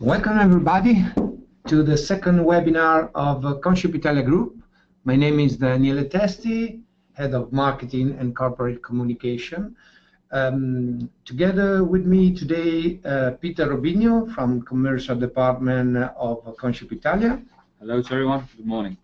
Welcome everybody to the second webinar of uh, Contship Italia Group. My name is Daniele Testi, Head of Marketing and Corporate Communication. Um, together with me today, uh, Peter Robino from Commercial Department of Contship Italia. Hello to everyone, good morning.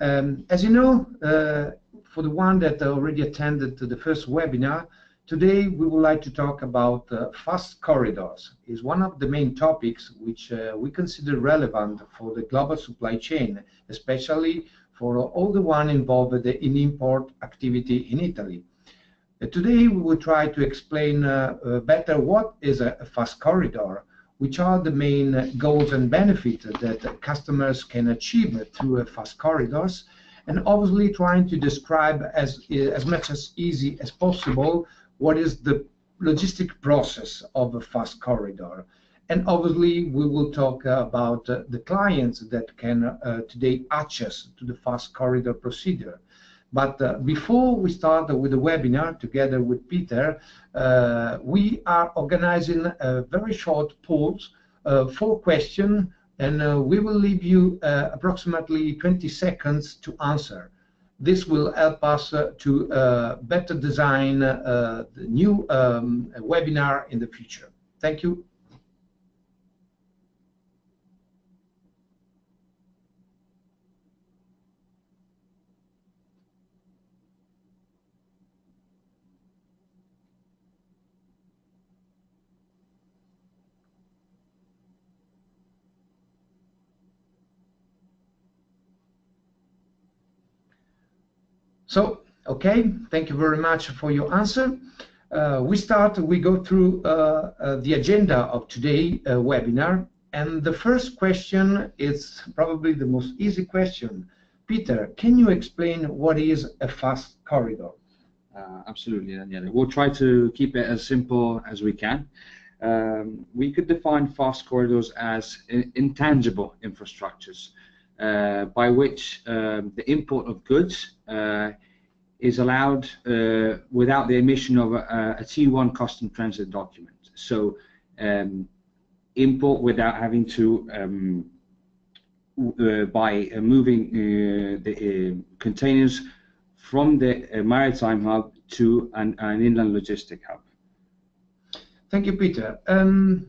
Um, as you know, uh, for the one that already attended to the first webinar, today we would like to talk about uh, fast corridors. is one of the main topics which uh, we consider relevant for the global supply chain, especially for all the one involved in import activity in Italy. Uh, today we will try to explain uh, uh, better what is a, fast corridor, which are the main goals and benefits that customers can achieve through fast corridors, and obviously trying to describe as, as much as easy as possible what is the logistic process of a fast corridor. And obviously, we will talk about uh, the clients that can uh, today access to the fast corridor procedure. But uh, before we start with the webinar together with Peter, uh, we are organizing a very short polls, uh, four questions, and uh, we will leave you uh, approximately 20 seconds to answer. This will help us uh, to better design the new um, webinar in the future. Thank you. So, okay, thank you very much for your answer. Uh, we start, we go through uh, uh, the agenda of today uh, webinar, and the first question is probably the most easy question. Peter, can you explain what is a fast corridor? Uh, absolutely, Daniele. We'll try to keep it as simple as we can. Um, we could define fast corridors as intangible infrastructures uh, by which um, the import of goods uh, is allowed uh, without the emission of a a T1 custom transit document. So um, import without having to um, uh, by uh, moving uh, the containers from the maritime hub to an, an, inland logistic hub. Thank you, Peter. Um,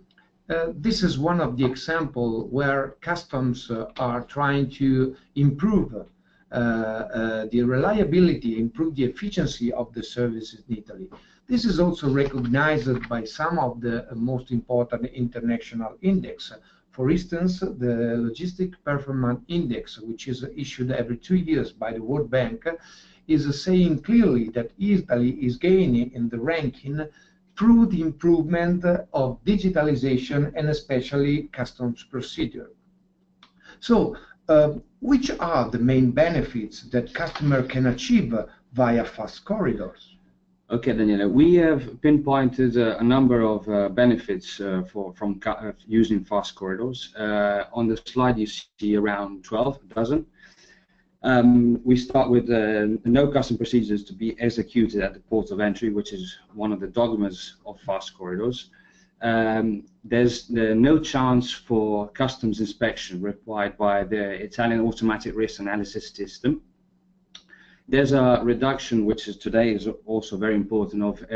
uh, this is one of the examples where customs uh, are trying to improve uh, uh, the reliability, improve the efficiency of the services in Italy. This is also recognized by some of the most important international index. For instance, the Logistic Performance Index, which is issued every two years by the World Bank, is saying clearly that Italy is gaining in the ranking through the improvement of digitalization and especially customs procedure. So, uh, which are the main benefits that customer can achieve via fast corridors? Okay, Daniele, we have pinpointed uh, a number of uh, benefits uh, for from uh, using fast corridors. Uh, on the slide, you see around 12, a dozen. Um, we start with uh, no custom procedures to be executed at the port of entry, which is one of the dogmas of fast corridors. Um, there's no chance for customs inspection required by the Italian automatic risk analysis system. There's a reduction, which is today is also very important, of uh,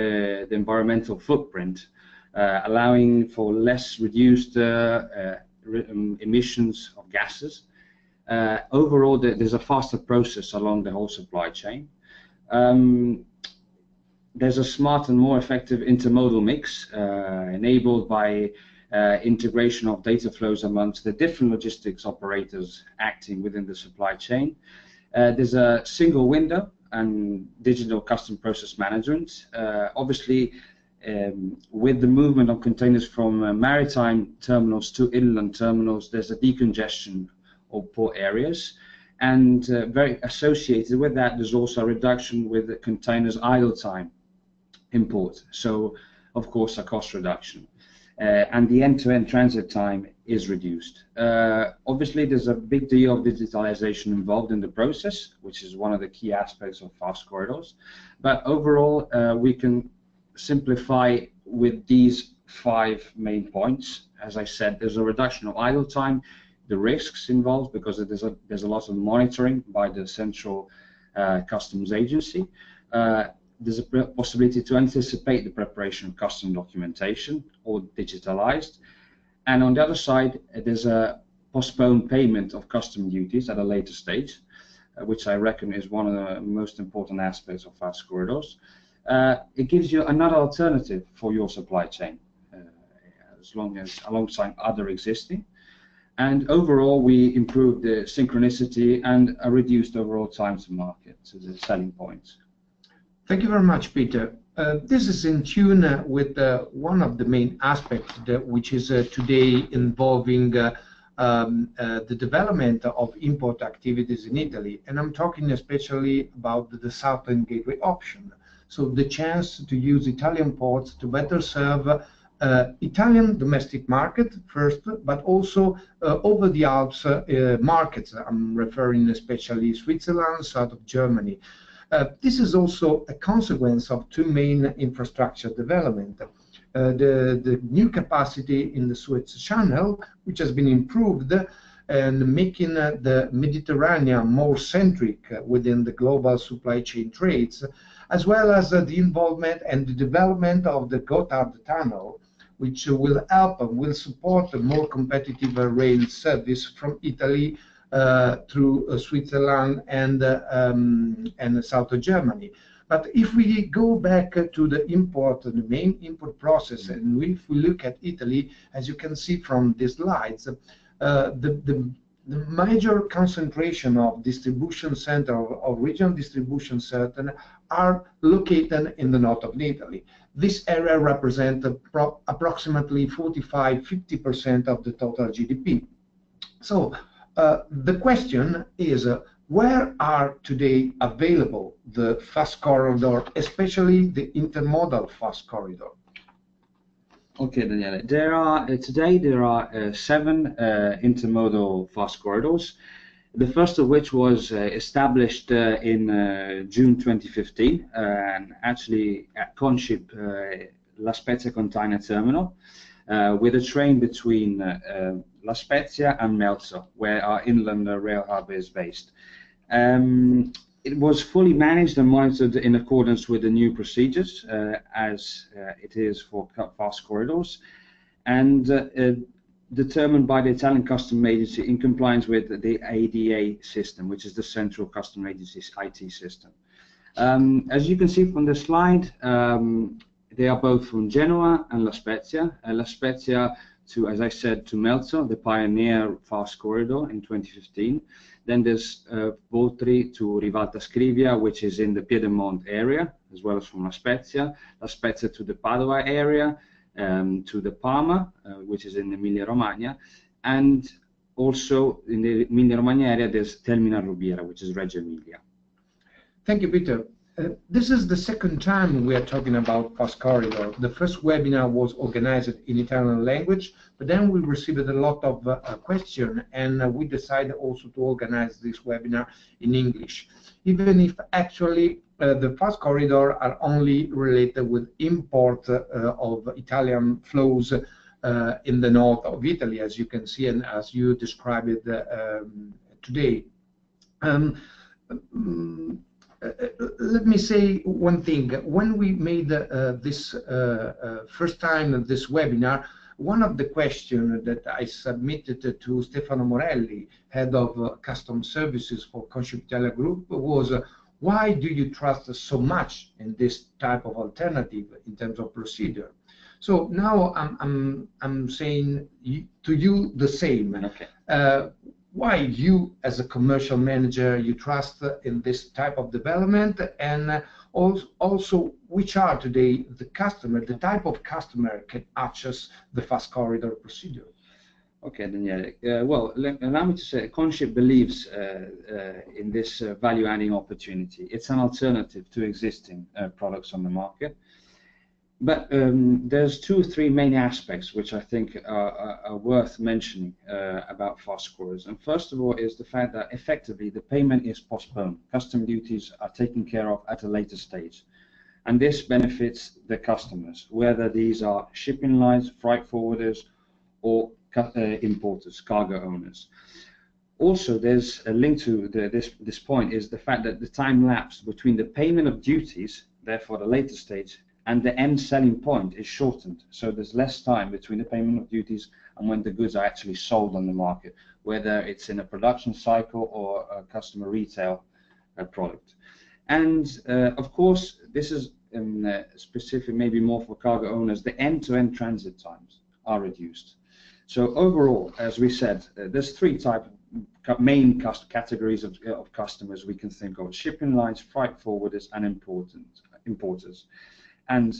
the environmental footprint, uh, allowing for less reduced uh, uh, um, emissions of gases. Uh, overall, there's a faster process along the whole supply chain. Um, there's a smart and more effective intermodal mix uh, enabled by uh, integration of data flows amongst the different logistics operators acting within the supply chain. Uh, there's a single window and digital custom process management. Obviously, um, with the movement of containers from uh, maritime terminals to inland terminals, there's a decongestion of port areas. And uh, very associated with that, there's also a reduction with the containers idle time import. So, of course, a cost reduction. Uh, and the end-to-end -end transit time is reduced. Uh, obviously, there's a big deal of digitalization involved in the process, which is one of the key aspects of fast corridors. But overall, uh, we can simplify with these five main points. As I said, there's a reduction of idle time, the risks involved because there's a, there's a lot of monitoring by the central uh, customs agency. There's a possibility to anticipate the preparation of custom documentation or digitalized. And on the other side, there's a postponed payment of custom duties at a later stage, uh, which I reckon is one of the most important aspects of fast corridors. Uh, it gives you another alternative for your supply chain, uh, as long as alongside other existing. And overall, we improved the synchronicity and a reduced overall time to market to the selling points. Thank you very much, Peter. Uh, this is in tune uh, with uh, one of the main aspects that, which is uh, today involving uh, um, uh, the development of import activities in Italy. And I'm talking especially about the, the Southern Gateway option. So the chance to use Italian ports to better serve Italian domestic market first, but also over the Alps markets. I'm referring especially Switzerland, south of Germany. This is also a consequence of two main infrastructure development. Uh, the, the new capacity in the Suez Channel, which has been improved and making uh, the Mediterranean more centric within the global supply chain trades, as well as uh, the involvement and the development of the Gotthard Tunnel, which will help and will support a more competitive rail service from Italy uh, through uh, Switzerland and, uh, um, and south of Germany. But if we go back to the import, the main import process, and if we look at Italy, as you can see from these slides, uh, the, the, the, major concentration of distribution center, or regional distribution center, are located in the north of Italy. This area represents approximately 45-50% of the total GDP. So uh, the question is, uh, where are today available the fast corridor, especially the intermodal fast corridor? Okay, Daniele. There are uh, today there are uh, seven uh, intermodal fast corridors. The first of which was uh, established uh, in uh, June 2015, and actually at Contship La Spezia Container Terminal, with a train between La Spezia and Melzo, where our inland rail hub is based. Um, it was fully managed and monitored in accordance with the new procedures, uh, as uh, it is for fast corridors. And uh, determined by the Italian Customs Agency in compliance with the AIDA system, which is the Central Customs Agency's IT system. Um, as you can see from the slide, um, they are both from Genoa and La Spezia. Uh, La Spezia to, as I said, to Melzo, the pioneer fast corridor in 2015. Then there's uh, Voltri to Rivalta Scrivia, which is in the Piedmont area, as well as from La Spezia. La Spezia to the Padua area, um, to the Parma, uh, which is in Emilia-Romagna, and also in the Emilia-Romagna area, there's Terminal Rubiera, which is Reggio Emilia. Thank you, Peter. Uh, this is the second time we are talking about Fast Corridor. The first webinar was organized in Italian language, but then we received a lot of uh, questions, and uh, we decided also to organize this webinar in English, even if actually uh, the fast corridor are only related with import uh, of Italian flows uh, in the north of Italy, as you can see and as you described it um, today. Um, mm, let me say one thing. When we made uh, this uh, uh, first time this webinar, one of the questions that I submitted to Stefano Morelli, head of custom services for Contship Group, was why do you trust so much in this type of alternative in terms of procedure? So now I'm, I'm, I'm saying to you the same. Okay. Uh, why you, as a commercial manager, you trust in this type of development, and also which are today the customer, the type of customer can access the fast corridor procedure? Okay, Daniele. Uh, well, allow me to say, Contship believes uh, uh, in this uh, value-adding opportunity. It's an alternative to existing uh, products on the market. But um, there's two or three main aspects which I think are, are, are worth mentioning uh, about fast corridors. And first of all is the fact that effectively the payment is postponed. Custom duties are taken care of at a later stage. and this benefits the customers, whether these are shipping lines, freight forwarders, or uh, importers, cargo owners. Also, there's a link to the, this, this point is the fact that the time lapse between the payment of duties, therefore the later stage, and the end selling point is shortened. So there's less time between the payment of duties and when the goods are actually sold on the market, whether it's in a production cycle or a customer retail uh, product. And uh, of course, this is um, uh, specific, maybe more for cargo owners, the end-to-end -end transit times are reduced. So overall, as we said, uh, there's three type main categories of, of, customers we can think of: shipping lines, freight forwarders, and important importers. And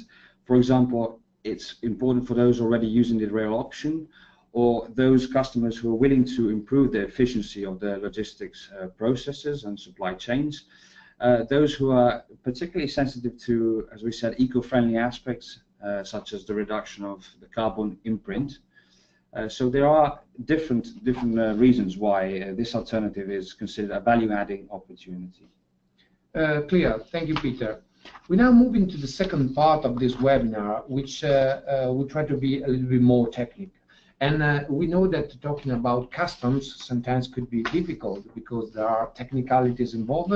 for example, it's important for those already using the rail option or those customers who are willing to improve the efficiency of their logistics uh, processes and supply chains. Uh, those who are particularly sensitive to, as we said, eco-friendly aspects, uh, such as the reduction of the carbon imprint, uh, so there are different different uh, reasons why uh, this alternative is considered a value-adding opportunity. Clear. Thank you, Peter. We now move into the second part of this webinar, which uh, will try to be a little bit more technical. And we know that talking about customs sometimes could be difficult because there are technicalities involved,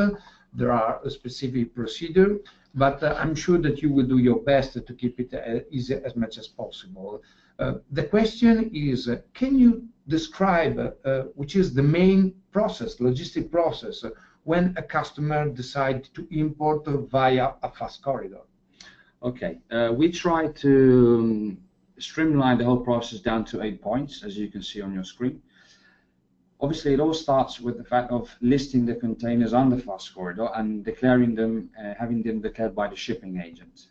there are a specific procedure, but I'm sure that you will do your best to keep it easy as much as possible. Uh, the question is, uh, can you describe uh, which is the main process, logistic process, when a customer decides to import via a fast corridor? Okay, we try to um, streamline the whole process down to eight points, as you can see on your screen. Obviously, it all starts with the fact of listing the containers on the fast corridor and declaring them, uh, having them declared by the shipping agent.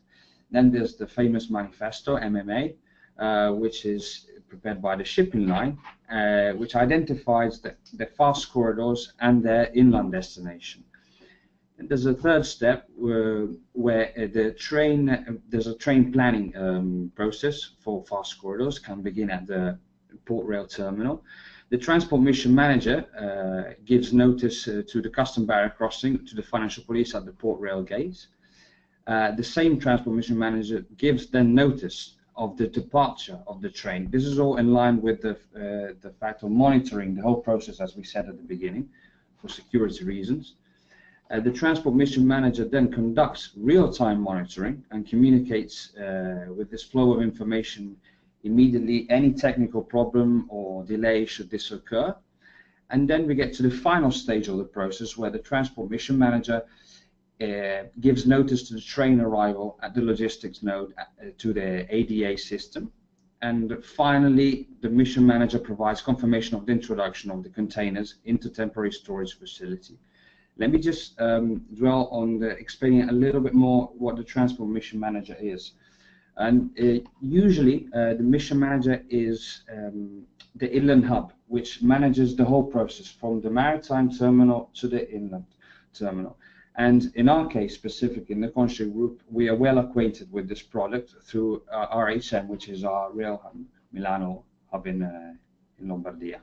Then there's the famous manifesto, MMA, uh, which is prepared by the shipping line, uh, which identifies the, the fast corridors and their inland destination. And there's a third step where, where the train, there's a train planning um, process for fast corridors, can begin at the port rail terminal. The transport mission manager uh, gives notice uh, to the custom barrier crossing to the financial police at the port rail gates. Uh, the same transport mission manager gives then notice of the departure of the train. This is all in line with the, uh, the fact of monitoring the whole process, as we said at the beginning, for security reasons. Uh, the transport mission manager then conducts real-time monitoring and communicates uh, with this flow of information immediately any technical problem or delay should this occur. And then we get to the final stage of the process where the transport mission manager uh, gives notice to the train arrival at the logistics node uh, to the AIDA system. And finally, the mission manager provides confirmation of the introduction of the containers into temporary storage facility. Let me just um, dwell on the, explaining a little bit more what the transport mission manager is. And uh, usually, uh, the mission manager is um, the inland hub, which manages the whole process from the maritime terminal to the inland terminal. And in our case, specific in the Contship Group, we are well acquainted with this product through uh, RHM, which is our rail hub, Milano hub in, uh, in Lombardia.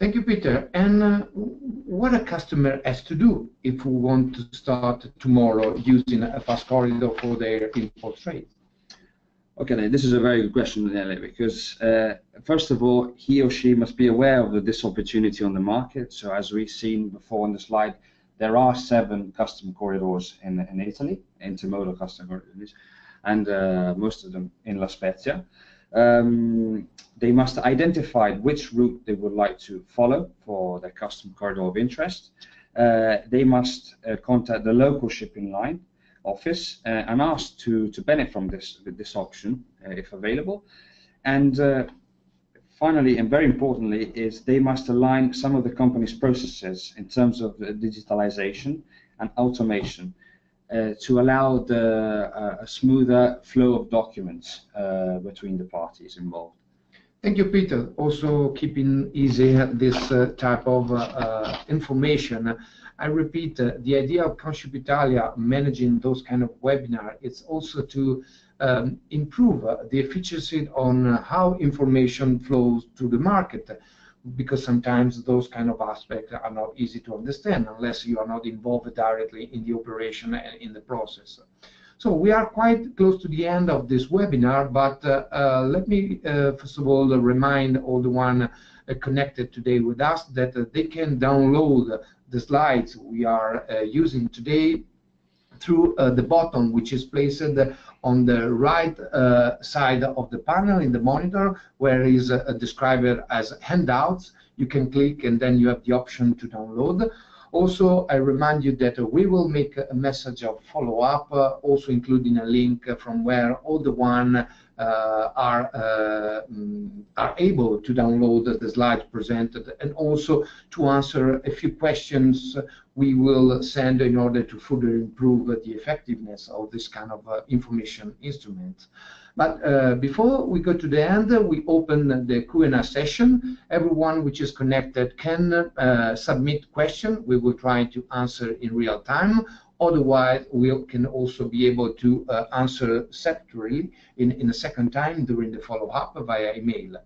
Thank you, Peter. And uh, what a customer has to do if we want to start tomorrow using a fast corridor for their import trade? Okay, this is a very good question, Nelly, because uh, first of all, he or she must be aware of this opportunity on the market. So as we've seen before on the slide, there are seven custom corridors in, in Italy, intermodal custom corridors, and uh, most of them in La Spezia. Um, they must identify which route they would like to follow for their custom corridor of interest. Uh, they must uh, contact the local shipping line office uh, and ask to, to benefit from this, this option uh, if available. And uh, finally, and very importantly, is they must align some of the company's processes in terms of digitalization and automation uh, to allow the, uh, a smoother flow of documents uh, between the parties involved. Thank you, Peter. Also keeping easy this uh, type of uh, information. I repeat, uh, the idea of Contship Italia managing those kind of webinar is also to um, improve uh, the efficiency on uh, how information flows to the market because sometimes those kind of aspects are not easy to understand unless you are not involved directly in the operation and in the process. So we are quite close to the end of this webinar, but uh, uh, let me uh, first of all remind all the one connected today with us that they can download the slides we are using today through uh, the button which is placed on the right uh, side of the panel in the monitor where is uh, described as handouts. You can click and then you have the option to download. Also, I remind you that we will make a message of follow-up, uh, also including a link from where all the one are uh, mm, are able to download the slides presented and also to answer a few questions we will send in order to further improve the effectiveness of this kind of information instrument. But uh, before we go to the end, we open the Q&A session. Everyone which is connected can uh, submit question. We will try to answer in real time. Otherwise, we can also be able to uh, answer separately in, in a second time during the follow-up via email.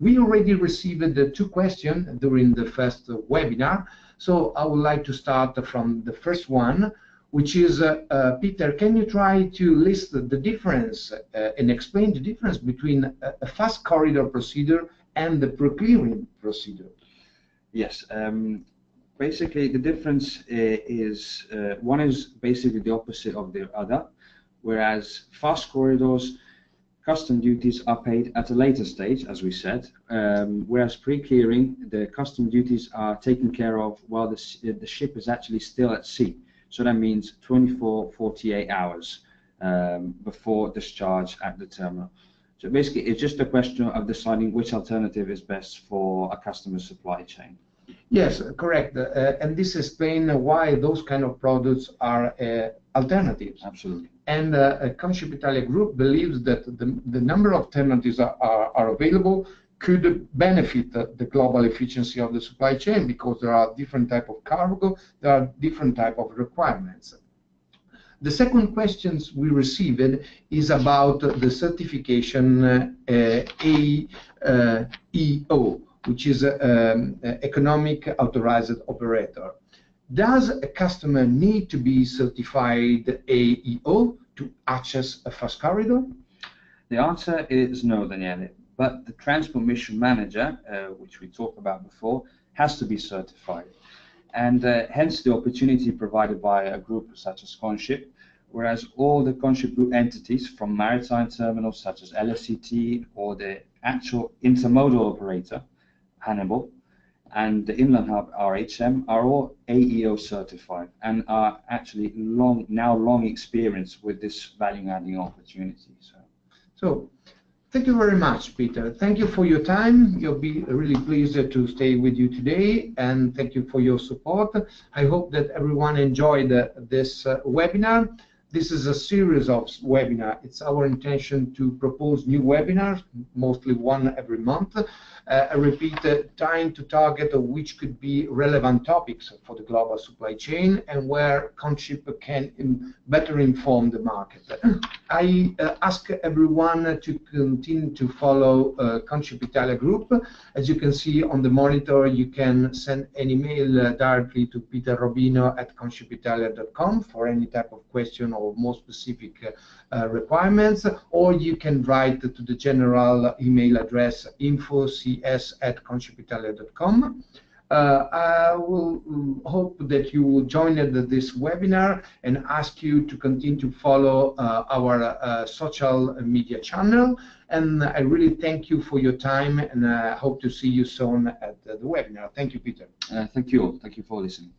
We already received the two questions during the first webinar, so I would like to start from the first one which is, uh, uh, Peter, can you try to list the difference uh, and explain the difference between a, fast corridor procedure and the pre-clearing procedure? Yes. Um, basically, the difference is uh, one is basically the opposite of the other, whereas fast corridors, custom duties are paid at a later stage, as we said, um, whereas pre-clearing, the custom duties are taken care of while the, the ship is actually still at sea. So that means 24, 48 hours um, before discharge at the terminal. So basically, it's just a question of deciding which alternative is best for a customer supply chain. Yes, correct. Uh, and this explains why those kind of products are uh, alternatives. Absolutely. And uh, Contship Italia Group believes that the, the number of alternatives are, are, are available could benefit the global efficiency of the supply chain because there are different type of cargo, there are different type of requirements. The second questions we received is about the certification uh, AEO, uh, which is um, economic authorized operator. Does a customer need to be certified AEO to access a fast corridor? The answer is no, Daniele but the transport mission manager, uh, which we talked about before, has to be certified. And uh, hence the opportunity provided by a group such as Contship, whereas all the Contship group entities from maritime terminals such as LSCT or the actual intermodal operator, Hannibal, and the inland hub RHM are all AEO certified and are actually long now long experienced with this value adding opportunity. So, so Thank you very much, Peter. Thank you for your time. You'll be really pleased to stay with you today, and thank you for your support. I hope that everyone enjoyed this uh, webinar. This is a series of webinars. It's our intention to propose new webinars, mostly one every month. Uh, I repeat, uh, to target which could be relevant topics for the global supply chain and where Contship can better inform the market. I uh, ask everyone to continue to follow uh, Contship Italia Group. As you can see on the monitor, you can send an email uh, directly to Peter Robino at contshipitalia.com for any type of question or more specific uh, requirements, or you can write to the general email address infocs at contshipitalia.com. Uh, I will um, hope that you will join this webinar and ask you to continue to follow uh, our uh, social media channel. And I really thank you for your time and I hope to see you soon at the webinar. Thank you, Peter. Uh, thank you. Thank you for listening.